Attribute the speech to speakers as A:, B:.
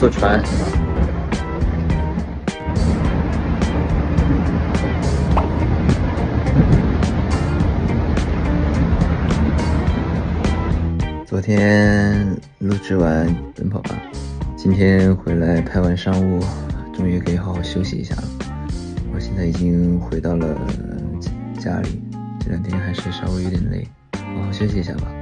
A: 坐船昨天录制完奔跑吧今天回来拍完商务终于可以好好休息一下了。我现在已经回到了家里这两天还是稍微有点累好好休息一下吧。